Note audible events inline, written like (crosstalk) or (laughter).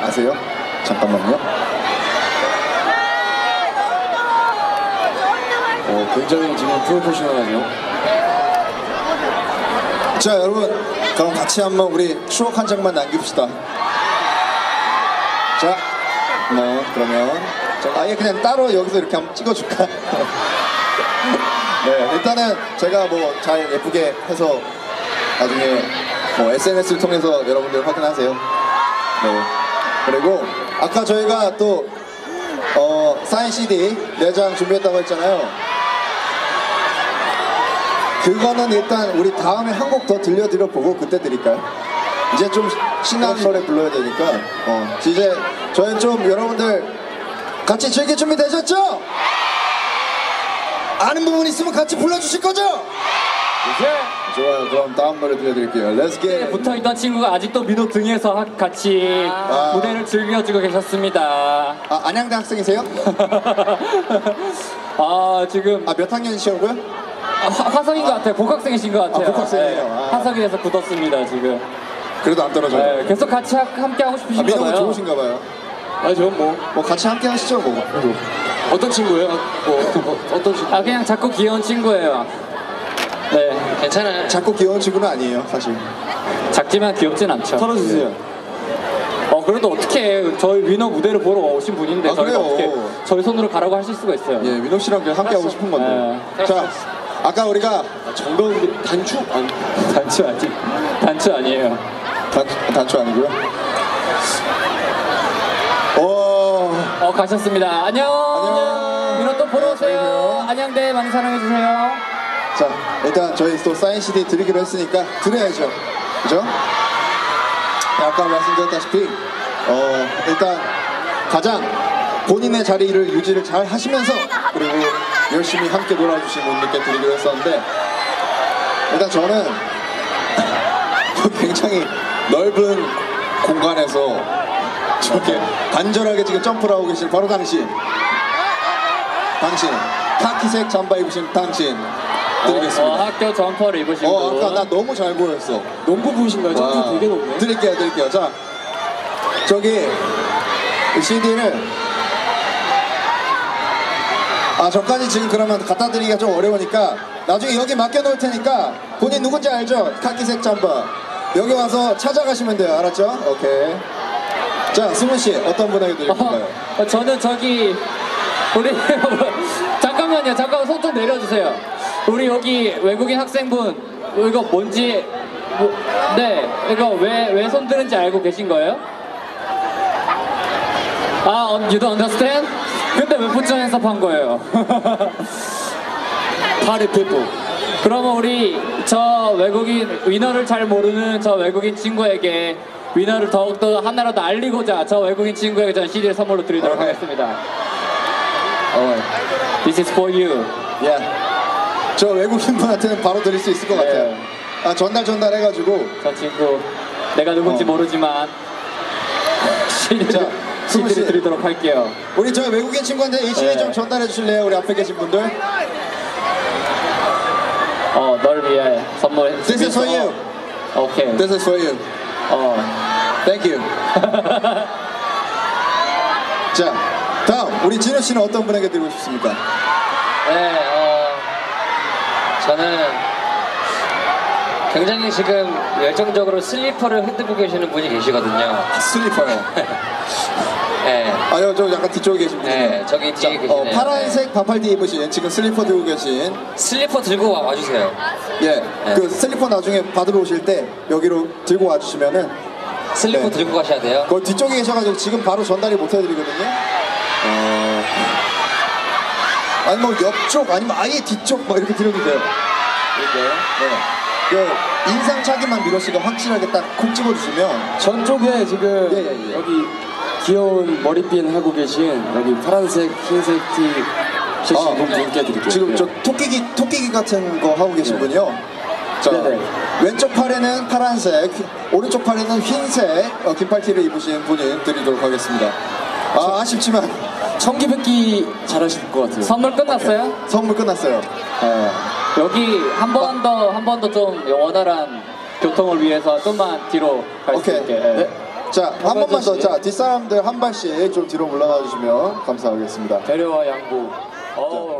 아세요? 잠깐만요. 어, 굉장히 지금 프로페셔널하죠. 자 여러분 그럼 같이 한번 우리 추억 한 장만 남깁시다. 자, 뭐 그러면 자, 아예 그냥 따로 여기서 이렇게 한번 찍어줄까? (laughs) 네, 일단은 제가 뭐 잘 예쁘게 해서 나중에 뭐 SNS를 통해서 여러분들 확인하세요. 네. 그리고 아까 저희가 또 어, 사인 CD 4장 준비했다고 했잖아요. 그거는 일단 우리 다음에 한 곡 더 들려드려 보고 그때 드릴까요? 이제 좀 신나는 노래 불러야 되니까 어, 이제 저희 좀 여러분들 같이 즐길 준비 되셨죠? 아는 부분 있으면 같이 불러주실 거죠? 좋아요 그럼 다음 노래 들려드릴게요 Let's get it. 붙어 있던 친구가 아직도 민호 등에서 하- 같이 아. 무대를 즐겨주고 계셨습니다. 아, 안양대 학생이세요? (laughs) 아 지금 아 몇 학년이시라고요? 아, 화- 화성인 것 같아요. 복학생이신 것 같아요. 아, 복학생이에요. 네, 아. 화성이 돼서 굳었습니다 지금. 그래도 안 떨어져요 네, 계속 같이 하- 함께 하고 아, 싶으신가 민호가 봐요. 좋으신가 봐요 아, 전 뭐, 뭐 같이 함께 하시죠 뭐 어떤 친구예요? 아, 뭐, 어, 어떤 친구? 아 그냥 자꾸 귀여운 친구예요. 네, 괜찮아요. 작고 귀여운 친구는 아니에요 사실 작지만 귀엽진 않죠. 털어주세요. 어 그래도 어떻게 저희 위너 무대를 보러 오신 분인데 아, 저희가 그래요? 어떻게 저희 손으로 가라고 하실 수가 있어요. 예 민호 씨랑 그냥 함께 하고 싶은 건데 네. 자 아까 우리가 아, 정다운 단추? 아니, 단추 아니 단추 아니에요. 단, 단추 아니고요 오 어 가셨습니다. 안녕. 안녕. 위너 또 보러 네, 오세요. 안녕대 많이 사랑해 주세요. 자, 일단 저희 또 사인 CD 드리기로 했으니까 드려야죠. 그죠? 네, 아까 말씀드렸다시피, 어, 일단 가장 본인의 자리를 유지를 잘 하시면서 그리고 열심히 함께 놀아주신 분들께 드리기로 했었는데, 일단 저는 (laughs) 굉장히 넓은 공간에서 저렇게 간절하게 지금 점프를 하고 계신 바로 당신. 당신. 카키색 잠바 입으신 당신. 드리겠습니다. 어, 학교 점퍼를 입으신 어, 분. 아까 나 너무 잘 보였어. 농구부이신가요? 점프 와. 되게 높네. 드릴게요, 드릴게요. 자, 저기 이 CD를 아, 저까지 지금 그러면 갖다 드리기가 좀 어려우니까 나중에 여기 맡겨놓을 테니까 본인 누군지 알죠? 카키색 잠바. 여기 와서 찾아가시면 돼요. 알았죠? 오케이. 자, 승훈 씨 어떤 분에게 드릴까요? 어, 저는 저기 우리 (laughs) 잠깐만요. 잠깐 손 좀 내려주세요. 우리 여기 외국인 학생분 이거 뭔지 뭐, 네 이거 왜 왜 손 드는지 알고 계신 거예요? 아, um, you don't understand? 근데 왜 부천 해석한 거예요? (laughs) 파리 페퍼. 그러면 우리 저 외국인 위너를 잘 모르는 저 외국인 친구에게 위너를 더욱더 하나라도 알리고자 저 외국인 친구에게 전 CD를 선물로 드리도록. 하겠습니다. Alright. This is for you. 예. 저 외국인 분한테는 바로 드릴 수 있을 것 같아요. 네. 아, 전달 전달 해가지고 저 친구 내가 누군지 어. 모르지만 자, 승우 씨. CD를 드리도록 할게요. 우리 저 외국인 친구한테 이 CD 네. 좀 전달해 주실래요? 우리 앞에 계신 분들. 어, 널 위해 선물. This is for you. 오케이. This is for you. 어. Thank you. (laughs) 자, 다음 우리 진우 씨는 어떤 분에게 드리고 싶습니까? 네, 어, 저는 굉장히 지금 열정적으로 슬리퍼를 흔들고 계시는 분이 계시거든요. 슬리퍼요. (laughs) 네, 아유, 저 약간 뒤쪽에 계신 분이네요. 네, 저기 뒤에 어, 계시네요. 파란색 반팔티 입으신 지금 슬리퍼 들고 계신 슬리퍼 들고 와, 와주세요. 예, 그 슬리퍼 나중에 받으러 오실 때 여기로 들고 와주시면은 슬리퍼 네. 들고 가셔야 돼요. 그 뒤쪽에 계셔가지고 지금 바로 전달이 못 해드리거든요. 어... 아니 뭐 옆쪽 아니면 아예 뒤쪽 막 이렇게 드려도 돼요. 이렇게. 네. 그 인상착의만 미러 씨가 확실하게 딱 콕 집어주시면 전 쪽에 지금 예, 예, 예. 여기 귀여운 머리핀 하고 계신 여기 파란색, 흰색 티 아, 입은 분께 드릴게요. 지금 예. 저 토끼기 토끼기 같은 거 하고 계신 분이요. 자 네네. 왼쪽 팔에는 파란색, 오른쪽 팔에는 흰색 어, 긴팔티를 입으신 분이 드리도록 하겠습니다. 아 아쉽지만 청기 뵙기 잘하실 것 같아요. 선물 끝났어요? 선물 끝났어요. 네. 여기 한 번 더 한 번 더 좀 원활한 교통을 위해서 좀만 뒤로 갈 수 오케이. 있게. 예. 네. 자, 한 번만 더. 번씩. 자, 뒷사람들 한 발씩 좀 뒤로 물러나 주시면 감사하겠습니다. 배려와 양보. 어. 되게